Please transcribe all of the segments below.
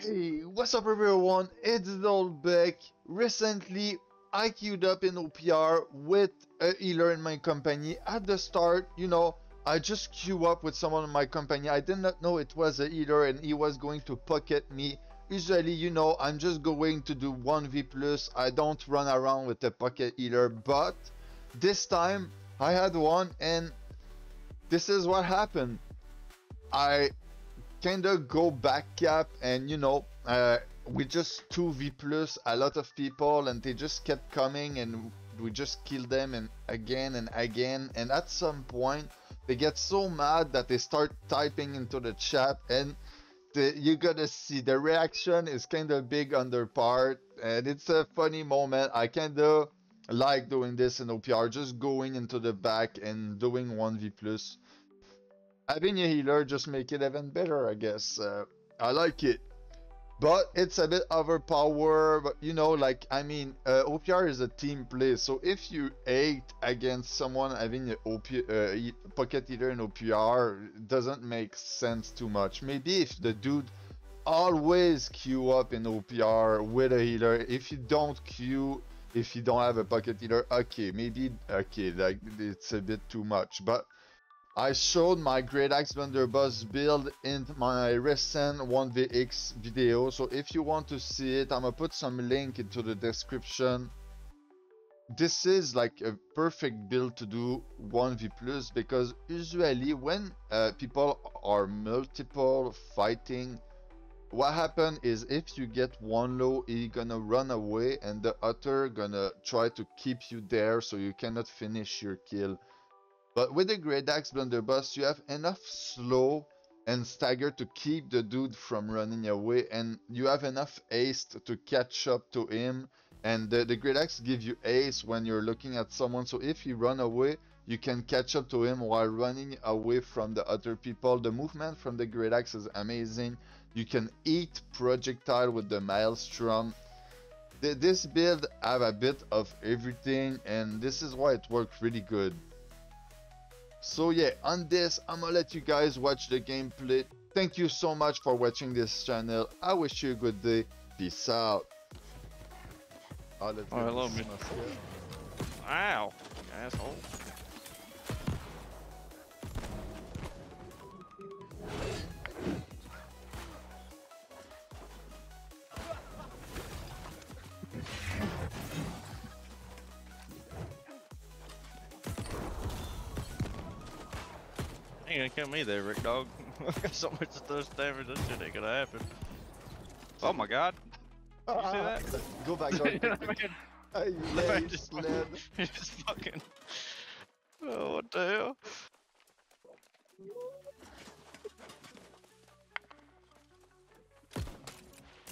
Hey, what's up everyone? It's Dolbec. Recently, I queued up in OPR with a healer in my company. At the start, you know, I just queue up with someone in my company. I did not know it was a healer and he was going to pocket me. Usually, you know, I'm just going to do 1v plus. I don't run around with a pocket healer, but this time I had one and this is what happened. I kind of go back cap and you know uh, we just 2v plus a lot of people and they just kept coming and we just killed them and again and again. And at some point they get so mad that they start typing into the chat and the, you gotta see the reaction is kind of big on their part. And it's a funny moment. I kind of like doing this in opr just going into the back and doing 1v plus having a healer just make it even better, I guess. Uh, I like it. But it's a bit overpowered, but you know, like, I mean, uh, OPR is a team play, so if you hate against someone having a OP, uh, pocket healer in OPR, doesn't make sense too much. Maybe if the dude always queue up in OPR with a healer, if you don't queue, if you don't have a pocket healer, okay, maybe, okay, like, it's a bit too much, but I showed my Great Axe Blunderbuss build in my recent 1vx video, so if you want to see it, I'm gonna put some link into the description. This is like a perfect build to do 1v plus because usually when uh, people are multiple fighting, what happen is if you get one low, he gonna run away and the other gonna try to keep you there so you cannot finish your kill. But with the Great Axe Blunderbuss, you have enough slow and stagger to keep the dude from running away and you have enough haste to catch up to him. And the, the Great Axe gives you haste when you're looking at someone. So if he run away you can catch up to him while running away from the other people. The movement from the Great Axe is amazing. You can eat projectile with the Maelstrom. This build have a bit of everything and this is why it worked really good so yeah, on this, I'm gonna let you guys watch the gameplay. Thank you so much for watching this channel. I wish you a good day. Peace out. Oh, oh hello, me. Ow, asshole. Ain't gonna kill me there, Rick Dog. I got so much thrust damage, that shit ain't gonna happen. Oh my god. You uh, see that? Go back, dog. uh, yeah, you just, just fucking... Oh, what the hell?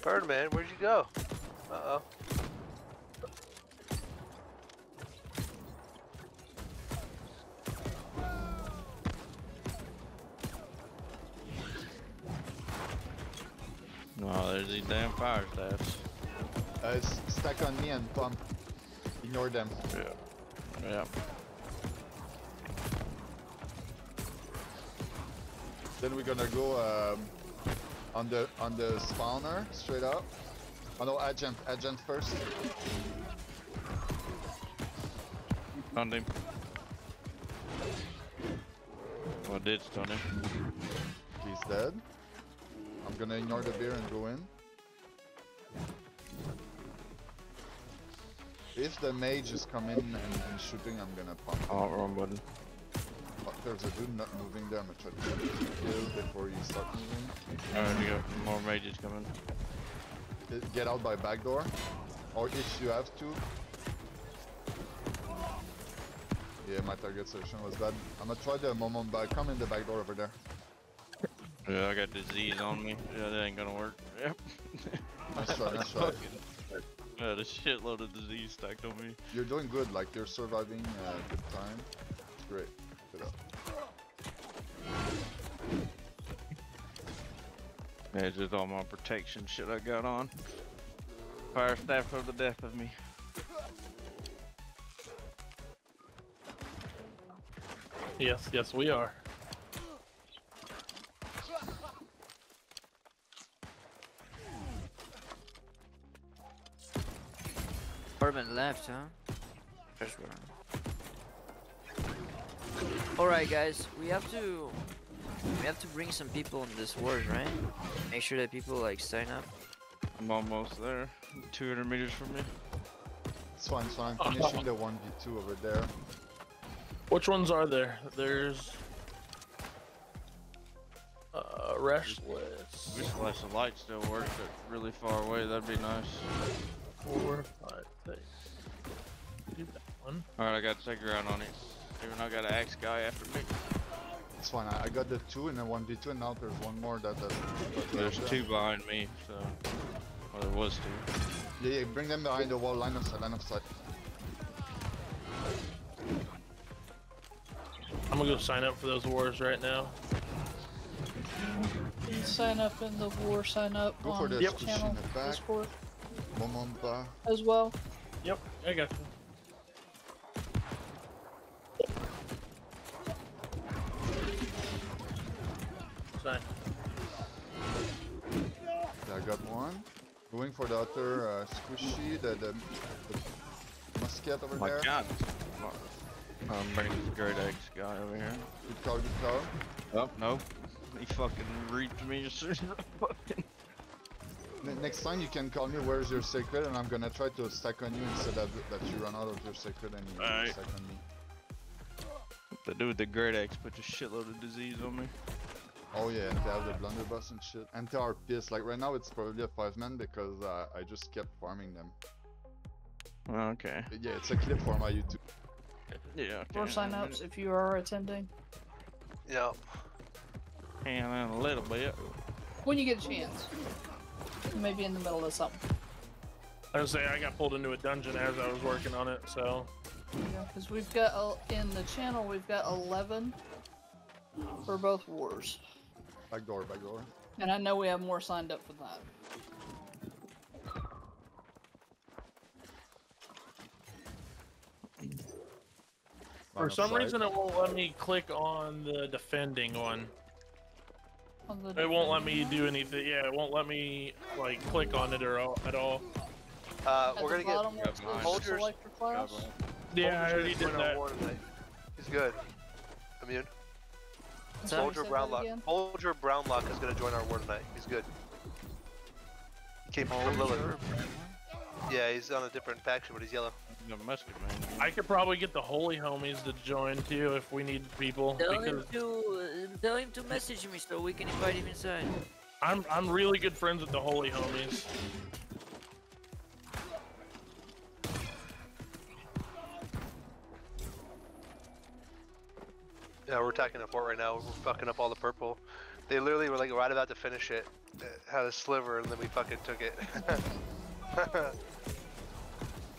Birdman, where'd you go? Uh-oh. Oh, damn fire staffs. Uh, it's stuck on me and pump. Ignore them. Yeah. Yeah. Then we're gonna go um, on the on the spawner straight up. Oh no, agent, agent first. Found him. Well, I did stun him. He's dead. I'm gonna ignore the beer and go in. If the mage is coming and, and shooting, I'm gonna pump. Oh, wrong button. Oh, there's a dude not moving there. I'm gonna try to kill before oh, you start moving. Alright, we got more mages coming. Get out by back door. Or if you have to. Yeah, my target selection was bad. I'm gonna try the moment back. Come in the back door over there. Yeah, I got disease on me. Yeah, that ain't gonna work. Yep. Nice try, nice try. Yeah, the shitload of disease stacked on me. You're doing good, like you're surviving uh, good time. Great. Good up. Yeah, just all my protection shit I got on. Fire staff for the death of me. Yes, yes we are. Urban left, huh? First one. Alright guys, we have to we have to bring some people in this wars, right? Make sure that people like sign up. I'm almost there. 200 meters from me. It's fine, it's fine. I'm finishing the 1v2 over there. Which ones are there? There's uh, restless. Wish flash the light still worked, but really far away. That'd be nice. Four, five, six. Do that one. All right, I got to take ground on it. Even I got an axe guy after me. It's fine. I, I got the two and then 1v2 and now there's one more that doesn't. There's two behind me, so. Well, there was two. Yeah, yeah, bring them behind the wall, line of sight, line of sight. I'm gonna go sign up for those wars right now. You sign up in the war, sign up Go for on the the Yep. channel the back. Discord Momomba. as well. Yep, I got you. Sign. I got one. Going for the other uh, squishy, the, the, the musket over My there. God. I'm bringing the great axe guy over here. Good call, good call. Oh, nope. He fucking reached me as soon as I fucking. Ne- next time you can call me where's your secret and I'm gonna try to stack on you instead of that you run out of your secret and you Alright. stack on me. The dude with the great axe put a shitload of disease on me. Oh yeah, and they have the blunderbuss and shit. And they are pissed. Like right now it's probably a five man because uh, I just kept farming them. Okay. But yeah, it's a clip for my YouTube. Yeah. Okay. War signups if you are attending. Yep. And then a little bit. When you get a chance. Maybe in the middle of something. I was say I got pulled into a dungeon as I was working on it, so Because we've got, uh, in the channel, we've got 11 for both wars. Back door, back door. And I know we have more signed up for that. for some reason it won't let me click on the defending one. On the It won't let me do anything. Yeah, it won't let me like click on it or all, at all. Uh, At we're gonna get bottom where it says Soldiers- select your class. Yeah, I already did that. He's good. Immune. I'm Soldier say that Brownlock. again? Soldier Brownlock is gonna join our war tonight. He's good. He came from Lilith. Yeah, he's on a different faction, but he's yellow. The musket man. I could probably get the holy homies to join too if we need people Tell him to uh, tell him to message me so we can invite him inside. I'm I'm really good friends with the holy homies. Yeah, we're attacking the fort right now. We're fucking up all the purple. They literally were like right about to finish it. uh, Had a sliver, and then we fucking took it.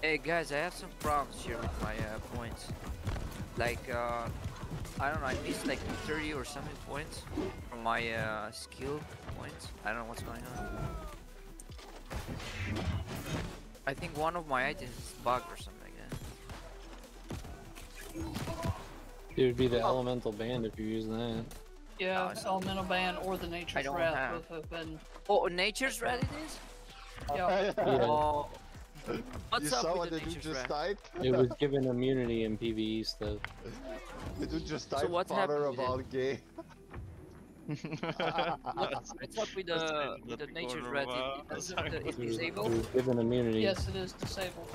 Hey guys, I have some problems here with my uh, points. Like, uh, I don't know, I missed like 30 or something points from my uh, skill points. I don't know what's going on. I think one of my items is bugged or something like that. It would be the elemental band if you use that. Yeah, Oh, it's- Elemental band or the Nature's don't Wrath have. both have been. Oh, Nature's Wrath it is? Yeah. Oh, what's you up saw what the the dude just Rat? typed? It was given immunity in PvE stuff. The dude just So what's father happened of all gay. What's, what's up with the, That's with the the Nature's corner Rat? of, uh, It, it It was, it disabled? was given immunity. Yes, it is disabled.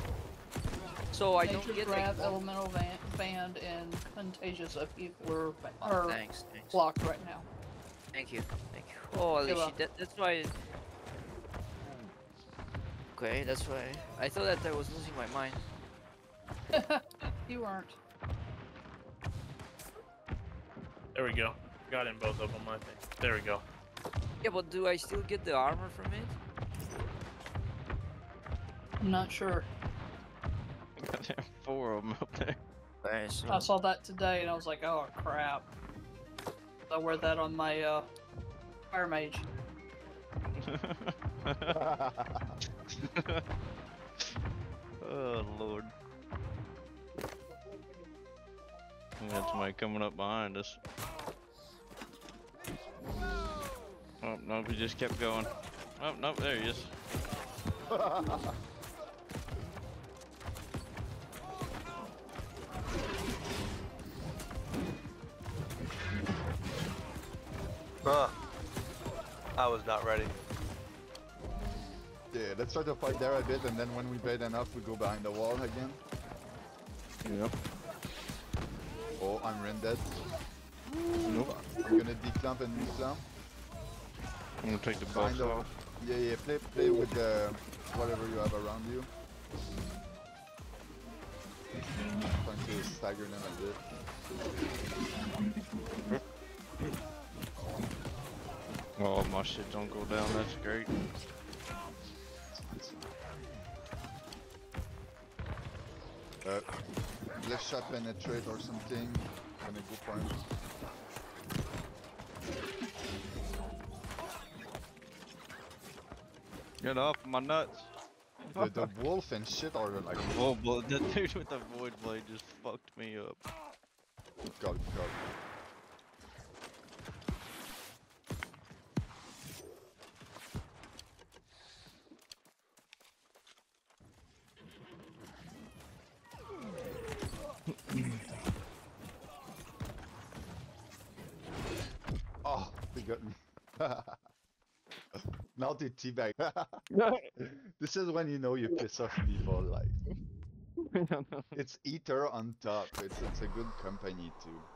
So I don't Nature's get Wrath, like... Elemental Ban, Band, and Contagious Upheaval are, Oh, are thanks, thanks. blocked right now. Thank you, thank you. Oh, You're Alicia, that, that's why. Okay, that's why. I thought that I was losing my mind. You aren't. There we go. Got in both of them, I think. There we go. Yeah, but do I still get the armor from it? I'm not sure. Goddamn four of them up there. Okay, so I saw that today and I was like, oh crap. I wear that on my uh, Fire Mage. oh lord. We got somebody coming up behind us. Oh no, we just kept going. Oh no, there he is. Bruh. I was not ready. Yeah, let's try to fight there a bit, and then when we bait enough, we go behind the wall again. Yep. Oh, I'm rendered. Nope. I'm gonna declamp and reclamp. I'm gonna take the buffs off. Yeah, yeah, play, play with the whatever you have around you. Trying to stagger them a bit. Oh, my shit don't go down. That's great. Left shot penetrate or something. Gonna go for him. Get off my nuts. The, the wolf and shit are like Oh, the dude with the void blade just fucked me up. god, god. Now they teabag. this is when you know you piss off people, like. It's Ether on top. It's, it's a good company too.